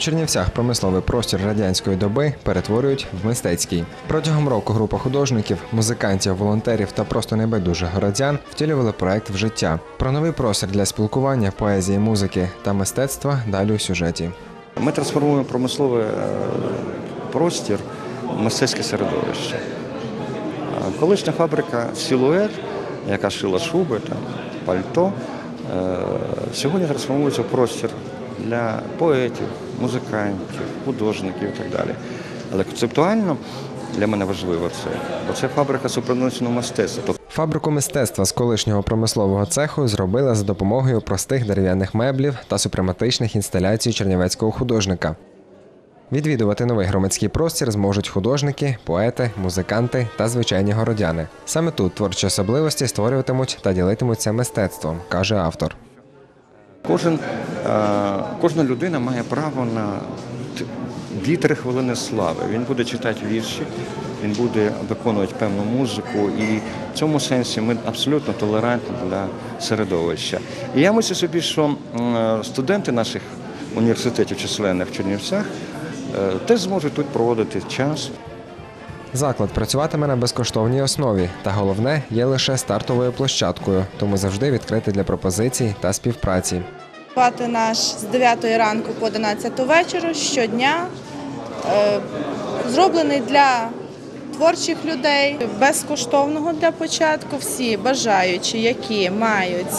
Чернівцях промисловий простір радянської доби перетворюють в мистецький. Протягом року група художників, музикантів, волонтерів та просто небайдужих городян втілювали проект в життя. Про новий простір для спілкування, поезії, музики та мистецтва далі у сюжеті. Ми трансформуємо промисловий е, простір в мистецьке середовище. Колишня фабрика Силует, яка шила шуби, пальто, е, сьогодні трансформується в простір для поетів, музикантів, художників і так далі. Але концептуально для мене важливо це, бо це фабрика супроносного мистецтва. Тобто Фабрику мистецтва з колишнього промислового цеху зробили за допомогою простих дерев'яних меблів та супрематичних інсталяцій чернівецького художника. Відвідувати новий громадський простір зможуть художники, поети, музиканти та звичайні городяни. Саме тут творчі особливості створюватимуть та ділитимуться мистецтвом, каже автор. Кожен, е, кожна людина має право на т- 2-3 хвилини слави. Він буде читати вірші, він буде виконувати певну музику, і в цьому сенсі ми абсолютно толерантні для середовища. І я мислю собі, що студенти наших університетів численних в Чернівцях е, теж зможуть тут проводити час. Заклад працюватиме на безкоштовній основі, та головне є лише стартовою площадкою, тому завжди відкритий для пропозицій та співпраці. Плати наш з 9 ранку по 11 вечора щодня е, зроблений для творчих людей, безкоштовного для початку. Всі бажаючі, які мають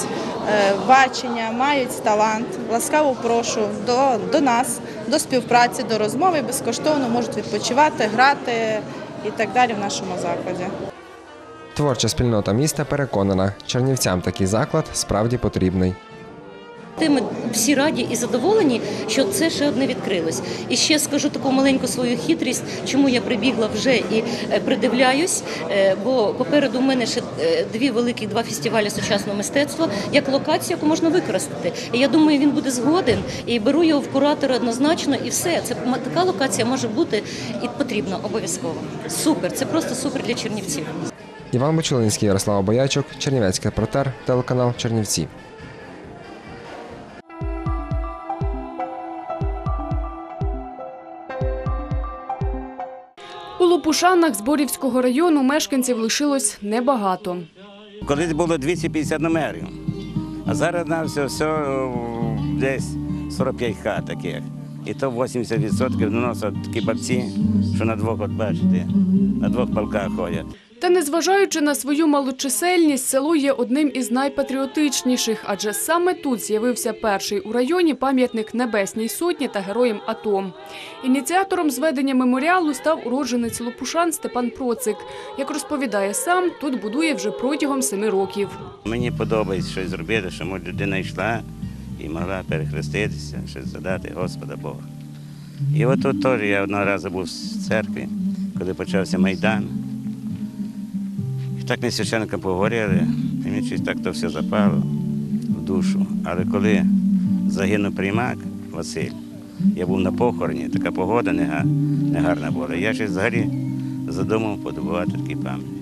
е, бачення, мають талант, ласкаво прошу до, до нас, до співпраці, до розмови. Безкоштовно можуть відпочивати, грати і так далі в нашому закладі. Творча спільнота міста переконана, чернівцям такий заклад справді потрібний. Ми всі раді і задоволені, що це ще одне відкрилось. І ще скажу таку маленьку свою хитрість, чому я прибігла вже і е, придивляюсь. Е, Бо попереду в мене ще е, дві великі два фестивалі сучасного мистецтва як локацію, яку можна використати. І я думаю, він буде згоден і беру його в куратори однозначно, і все. Це така локація може бути і потрібна обов'язково. Супер, це просто супер для чернівців. Іван Бочулинський, Ярослав Боячук, Чернівецький репортер, телеканал Чернівці. У Лопушанах Зборівського району мешканців лишилось небагато. Колись було 250 номерів, а зараз на все, все десь 45 хат таких. І то 80% наносять такі бабці, що на двох, от бачите, на двох палках ходять. Та незважаючи на свою малочисельність, село є одним із найпатріотичніших, адже саме тут з'явився перший у районі пам'ятник Небесній Сотні та героям АТО. Ініціатором зведення меморіалу став уродженець Лопушан Степан Процик. Як розповідає сам, тут будує вже протягом семи років. Мені подобається щось зробити, що людина йшла і могла перехреститися, щось задати Господа Бога. І от тут теж я одного разу був в церкві, коли почався Майдан. І так ми з священником поговорили, і мені так то все запало в душу. Але коли загинув приймак Василь, я був на похороні, така погода негарна була. Я ще взагалі задумав подобувати такий пам'ятник.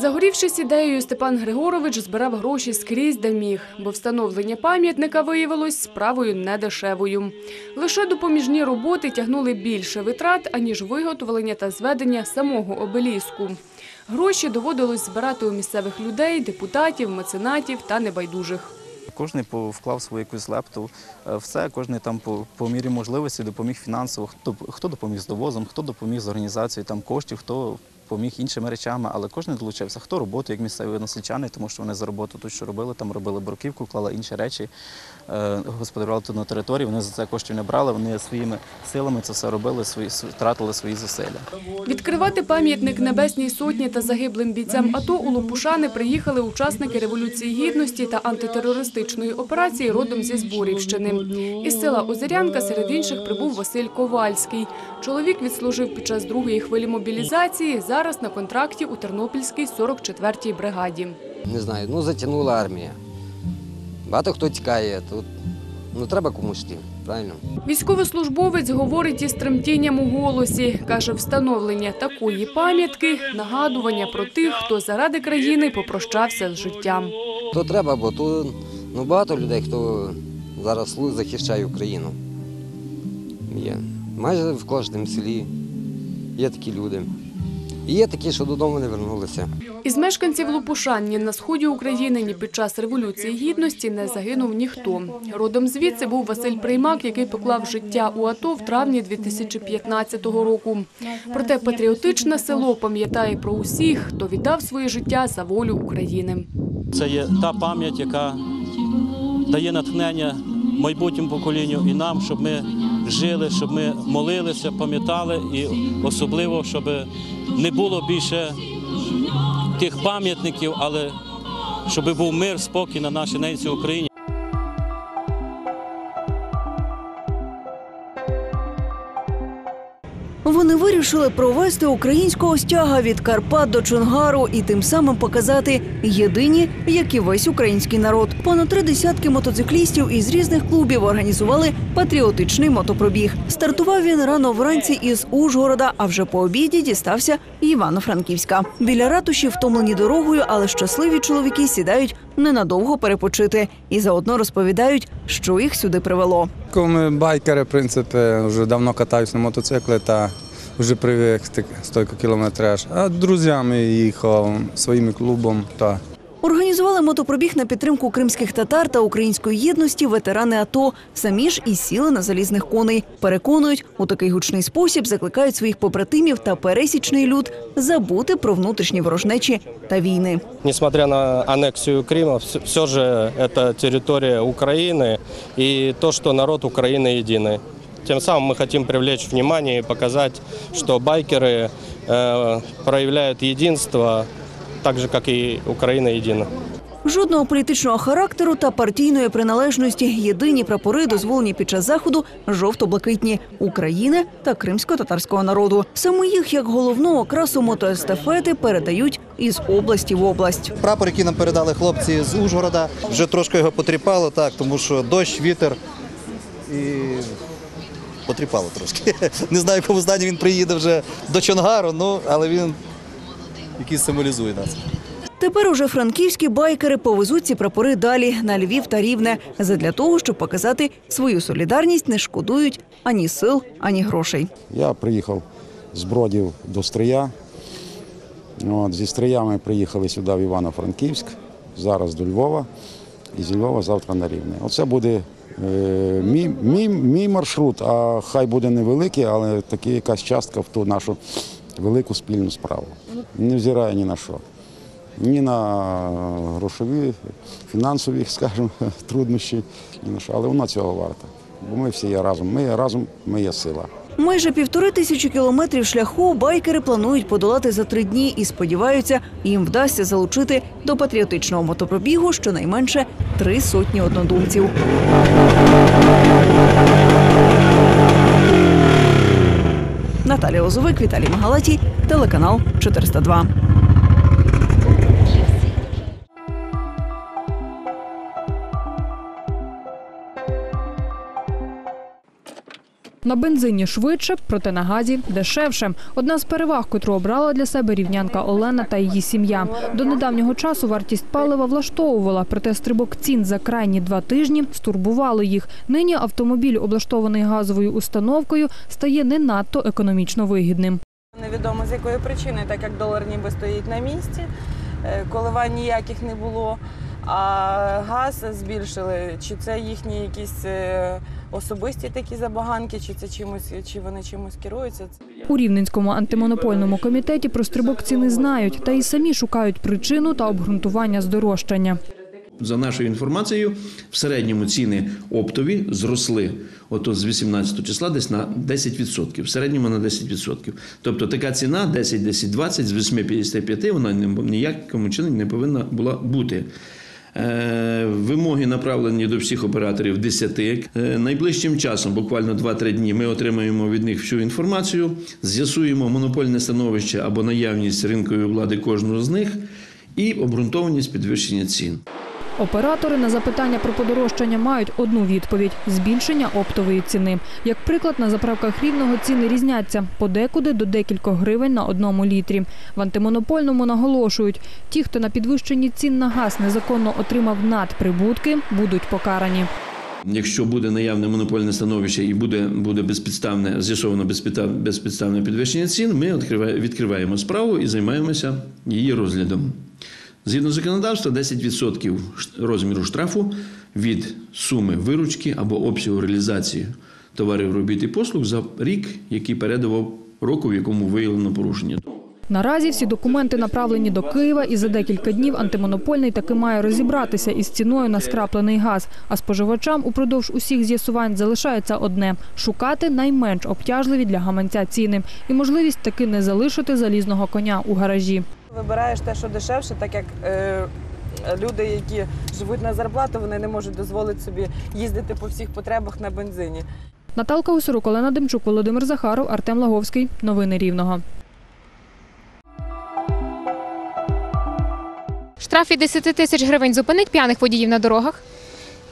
Загорівшись ідеєю, Степан Григорович збирав гроші скрізь, де міг, бо встановлення пам'ятника виявилось справою недешевою. Лише допоміжні роботи тягнули більше витрат, аніж виготовлення та зведення самого обеліску. Гроші доводилось збирати у місцевих людей, депутатів, меценатів та небайдужих. Кожен вклав свою якусь лепту е, в це, кожен там по, по мірі можливості допоміг фінансово, хто, хто допоміг з довозом, хто допоміг з організацією там, коштів, хто поміг іншими речами, але кожен долучився. Хто роботу, як місцеві односельчани, тому що вони за роботу тут що робили, там робили бруківку, клали інші речі, е, господарювали тут на території, вони за це коштів не брали, вони своїми силами це все робили, свої, св- тратили свої зусилля. Відкривати пам'ятник Небесній Сотні та загиблим бійцям АТО у Лопушани приїхали учасники Революції Гідності та антитерористичної операції родом зі Зборівщини. Із села Озерянка серед інших прибув Василь Ковальський. Чоловік відслужив під час другої хвилі мобілізації, зараз на контракті у Тернопільській 44-й бригаді. не знаю, ну затягнула армія. Багато хто тікає, тут ну треба комусь йти, правильно? Військовослужбовець говорить із тремтінням у голосі. Каже, встановлення такої пам'ятки – нагадування про тих, хто заради країни попрощався з життям. То треба, бо тут ну, багато людей, хто зараз захищає Україну. є. Майже в кожному селі є такі люди. І є такі, що додому не вернулися. Із мешканців Лопушан ні на сході України, ні під час Революції Гідності не загинув ніхто. Родом звідси був Василь Приймак, який поклав життя у АТО в травні 2015 року. Проте патріотичне село пам'ятає про усіх, хто віддав своє життя за волю України. Це є та пам'ять, яка дає натхнення майбутньому поколінню і нам, щоб ми жили, щоб ми молилися, пам'ятали і особливо, щоб не було більше тих пам'ятників, але щоб був мир, спокій на нашій ненці Україні. Вони вирішили провести українського стяга від Карпат до Чонгару і тим самим показати єдині, як і весь український народ. Понад три десятки мотоциклістів із різних клубів організували патріотичний мотопробіг. Стартував він рано вранці із Ужгорода, а вже по обіді дістався Івано-Франківська. Біля ратуші втомлені дорогою, але щасливі чоловіки сідають ненадовго перепочити і заодно розповідають, що їх сюди привело. Ми байкери, в принципі, вже давно катаюсь на мотоциклі та вже привик стільки кілометраж. А друзями їхав своїм клубом. Та. Організували мотопробіг на підтримку кримських татар та української єдності ветерани АТО. Самі ж і сіли на залізних коней. Переконують, у такий гучний спосіб закликають своїх побратимів та пересічний люд забути про внутрішні ворожнечі та війни. Несмотря на аннексию Крыма, вс- все же это территория Украины и то, что народ Украины единый. Тем самым мы хотим привлечь внимание и показать, что байкеры э, проявляют единство, так же, как и Украина едина. Жодного політичного характеру та партійної приналежності. Єдині прапори дозволені під час заходу жовто-блакитні України та кримсько-татарського народу. Саме їх як головну окрасу мотоестафети передають із області в область. Прапор, який нам передали хлопці з Ужгорода, вже трошки його потріпало, так, тому що дощ, вітер і потріпало трошки. Не знаю, в якому стані він приїде вже до Чонгару, ну, але він якийсь символізує нас. Тепер уже франківські байкери повезуть ці прапори далі на Львів та Рівне. Задля того, щоб показати свою солідарність, не шкодують ані сил, ані грошей. Я приїхав з Бродів до Стрия. От, зі Стрия ми приїхали сюди в Івано-Франківськ, зараз до Львова, і зі Львова завтра на Рівне. Оце буде е, мій, мій, мій маршрут, а хай буде невеликий, але таки якась частка в ту нашу велику спільну справу. Не взирає ні на що. Ні на грошові, фінансові, скажімо, труднощі, ні на що. Але вона цього варта. Бо ми всі є разом. Ми є разом, ми є сила. Майже півтори тисячі кілометрів шляху байкери планують подолати за три дні і сподіваються, їм вдасться залучити до патріотичного мотопробігу щонайменше три сотні однодумців. Наталія Лозовик, Віталій Магалатій, телеканал 402. На бензині швидше, проте на газі дешевше. Одна з переваг, котру обрала для себе рівнянка Олена та її сім'я. До недавнього часу вартість палива влаштовувала, проте стрибок цін за крайні два тижні стурбувало їх. Нині автомобіль, облаштований газовою установкою, стає не надто економічно вигідним. Невідомо з якої причини, так як долар ніби стоїть на місці, е, коливань ніяких не було. А газ збільшили. Чи це їхні якісь е, особисті такі забаганки, чи це чимось, чи вони чимось керуються? У Рівненському антимонопольному комітеті про стрибок ціни знають та й самі шукають причину та обґрунтування здорожчання. За нашою інформацією, в середньому ціни оптові зросли ото з 18 числа десь на 10%, в середньому на 10%. Тобто така ціна 10, 10, 20, з 8,55 вона ні- ніякому чином не повинна була бути. Е, Вимоги направлені до всіх операторів 10. Е, Найближчим часом, буквально 2-3 дні, ми отримаємо від них всю інформацію, з'ясуємо монопольне становище або наявність ринкової влади кожного з них і обґрунтованість підвищення цін. Оператори на запитання про подорожчання мають одну відповідь – збільшення оптової ціни. Як приклад, на заправках Рівного ціни різняться подекуди до декількох гривень на одному літрі. В антимонопольному наголошують, ті, хто на підвищенні цін на газ незаконно отримав надприбутки, будуть покарані. Якщо буде наявне монопольне становище і буде, буде безпідставне, з'ясовано безпідстав- безпідставне підвищення цін, ми відкриває- відкриваємо справу і займаємося її розглядом. Згідно законодавства, 10% ш- розміру штрафу від суми виручки або обсягу реалізації товарів, робіт і послуг за рік, який передував року, в якому виявлено порушення. Наразі всі документи направлені до Києва, і за декілька днів антимонопольний таки має розібратися із ціною на скраплений газ. А споживачам упродовж усіх з'ясувань залишається одне шукати найменш обтяжливі для гаманця ціни і можливість таки не залишити залізного коня у гаражі. Вибираєш те, що дешевше, так як е, люди, які живуть на зарплату, вони не можуть дозволити собі їздити по всіх потребах на бензині. Наталка Усурук, Олена Демчук, Володимир Захаров, Артем Лаговський. Новини Рівного. Штраф від 10 тисяч гривень зупинить п'яних водіїв на дорогах.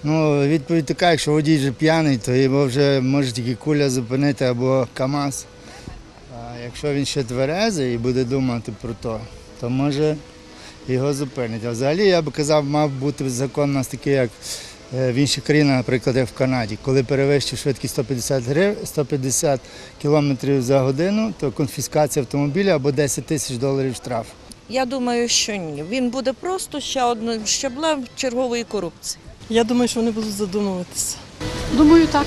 Ну, відповідь така, якщо водій вже п'яний, то його вже може тільки куля зупинити або КАМАЗ. А якщо він ще тверезий і буде думати про то, то може його зупинить. А взагалі я б казав, мав бути закон у нас такий, як е, в інших країнах, наприклад, як в Канаді. Коли перевищив швидкість 150 грив, 150 км за годину, то конфіскація автомобіля або 10 тисяч доларів штраф. Я думаю, що ні. Він буде просто ще одним щаблем чергової корупції. Я думаю, що вони будуть задумуватися. Думаю, так.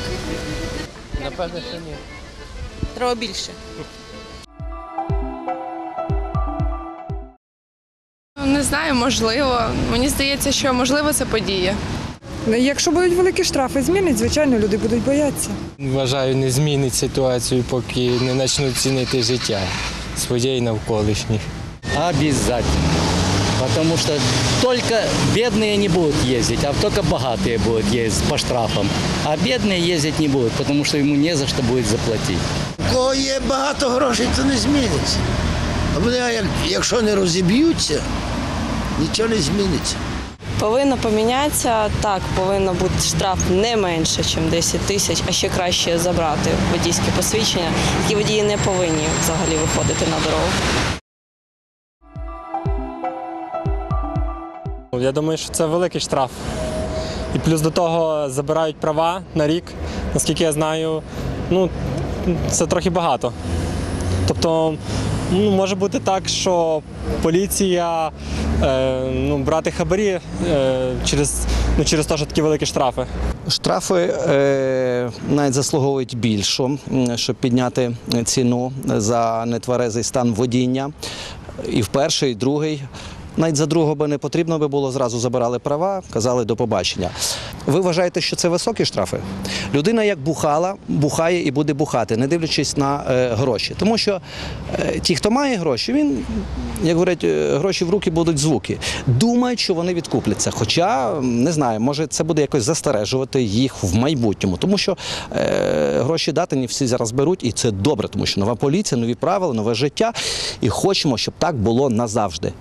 Напевно, що ні. Треба більше. Не знаю, можливо. Мені здається, що можливо це подія. Якщо будуть великі штрафи, змінить, звичайно, люди будуть боятися. Вважаю, не змінить ситуацію, поки не почнуть цінити життя своє і навколишніх. Обязательно. Потому что только бедные не будут ездить, а только богатые будут ездить по штрафам. А бедные ездить не будут, потому что ему не за что будет заплатить. У кого є багато грошей, то не зміниться. А вони, як- якщо не розіб'ються, нічого не зміниться. Повинно помінятися, так, повинно бути штраф не менше, ніж 10 тисяч, а ще краще забрати водійське посвідчення. Такі водії не повинні взагалі виходити на дорогу. Я думаю, що це великий штраф. І плюс до того забирають права на рік, наскільки я знаю, ну це трохи багато. Тобто, ну, може бути так, що поліція е, ну, брати хабарі е, через, ну, через те, що такі великі штрафи. Штрафи е, навіть заслуговують більше, щоб підняти ціну за нетверезий стан водіння. І в перший, і другий. Навіть за другого би не потрібно би було, зразу забирали права, казали до побачення. Ви вважаєте, що це високі штрафи? Людина як бухала, бухає і буде бухати, не дивлячись на е, гроші. Тому що е, ті, хто має гроші, він, як говорять, е, гроші в руки будуть звуки. Думають, що вони відкупляться. Хоча не знаю, може це буде якось застережувати їх в майбутньому, тому що е, гроші дати не всі зараз беруть, і це добре, тому що нова поліція, нові правила, нове життя. І хочемо, щоб так було назавжди.